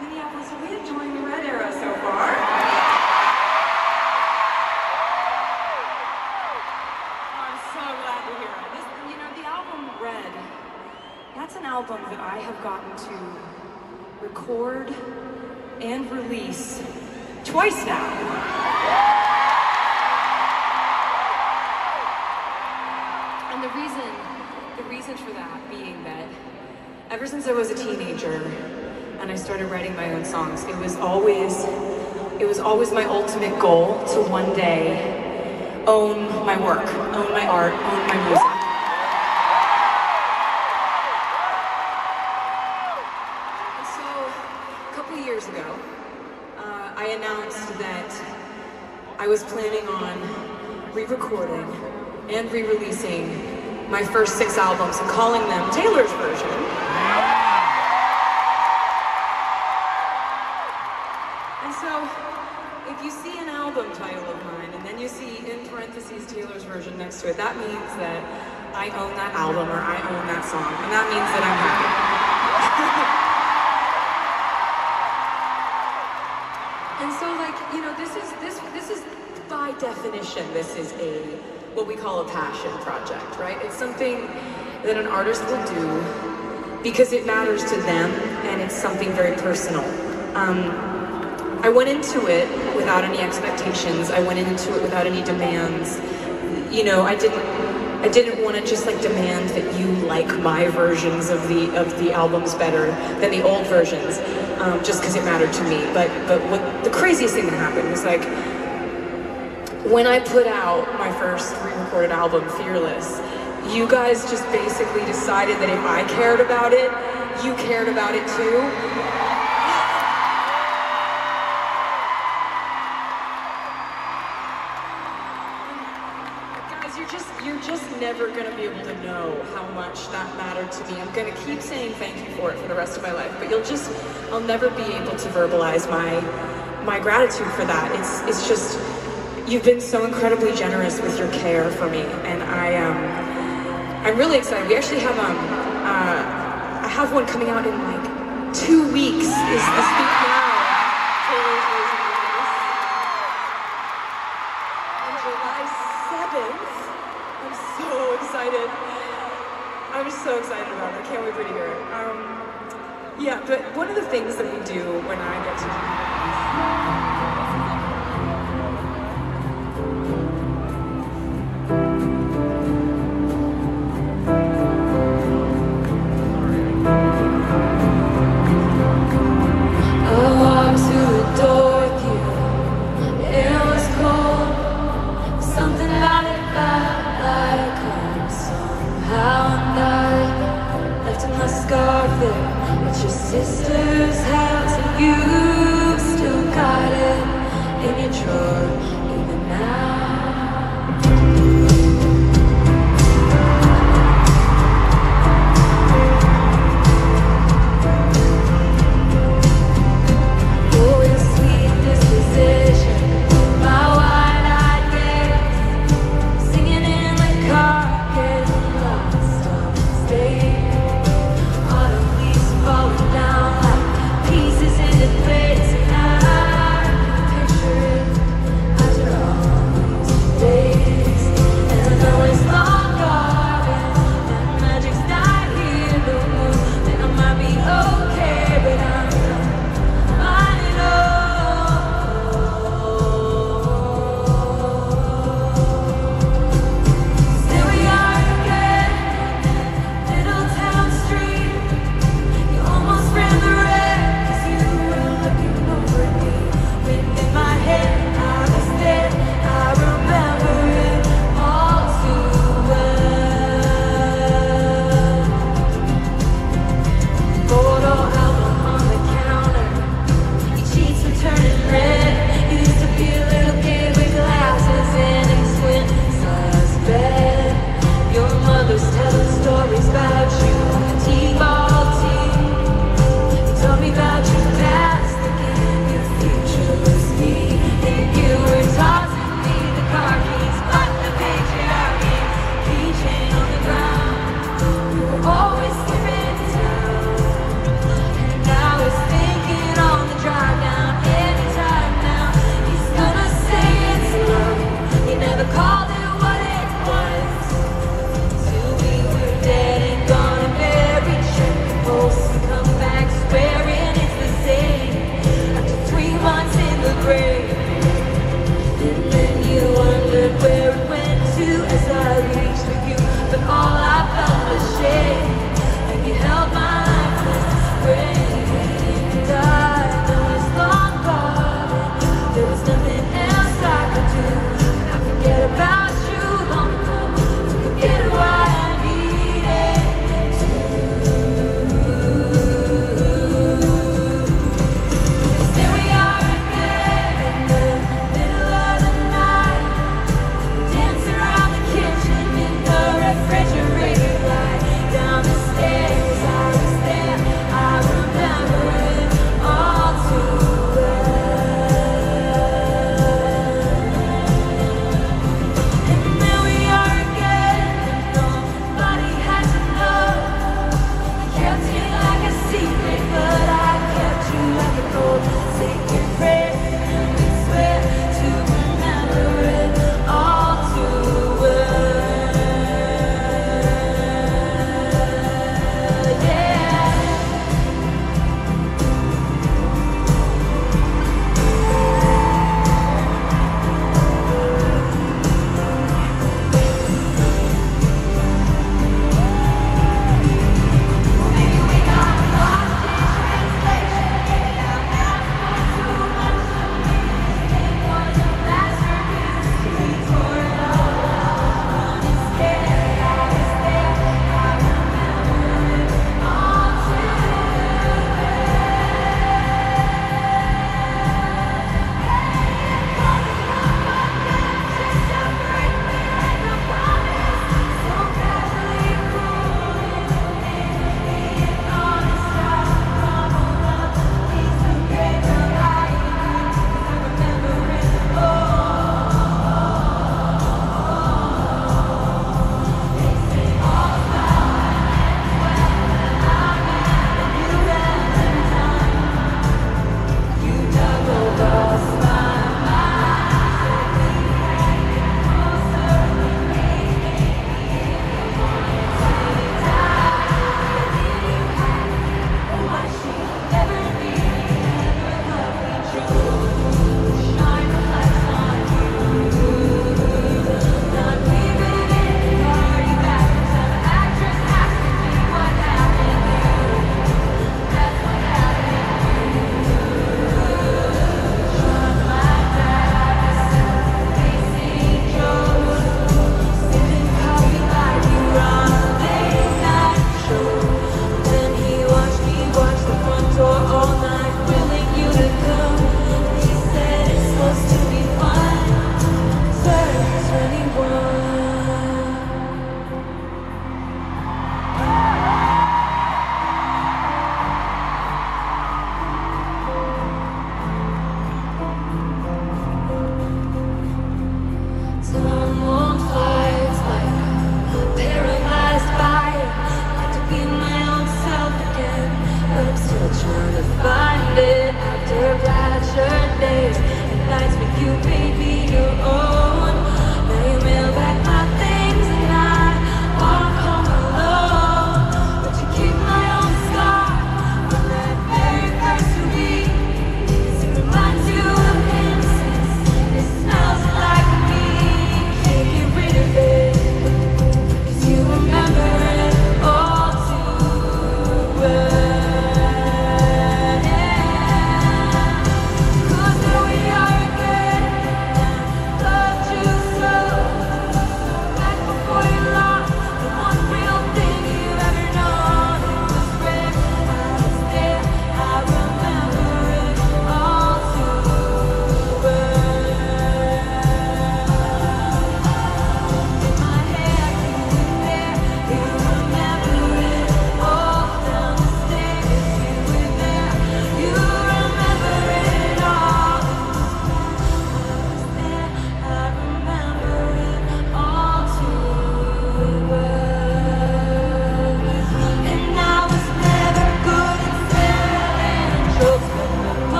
Minneapolis, are we enjoying the red era so far? Oh, I'm so glad to hear it. This, you know, the album Red, that's an album that I have gotten to record and release twice now. And the reason, the reason for that being that ever since I was a teenager and I started writing my own songs, it was always, it was always my ultimate goal to one day own my work, own my art, own my music. So, a couple years ago, uh, I announced that I was planning on re-recording and re-releasing my first six albums and calling them Taylor's version. You see in parentheses Taylor's version next to it, that means that I own that album or I own that song, and that means that I'm happy. and so, like you know, this is this this is by definition this is a what we call a passion project, right? It's something that an artist will do because it matters to them and it's something very personal. Um, I went into it without any expectations. I went into it without any demands. You know, I didn't I didn't want to just like demand that you like my versions of the of the albums better than the old versions, um, just because it mattered to me. But but what the craziest thing that happened was like when I put out my first re-recorded album, Fearless, you guys just basically decided that if I cared about it, you cared about it too. Never gonna be able to know how much that mattered to me. I'm gonna keep saying thank you for it for the rest of my life, but you'll just I'll never be able to verbalize my my gratitude for that. It's it's just you've been so incredibly generous with your care for me, and I um I'm really excited. We actually have um uh I have one coming out in like two weeks. Is this week I'm just so excited about it. I can't wait for you to hear it. Um, yeah, but one of the things that we do when I get to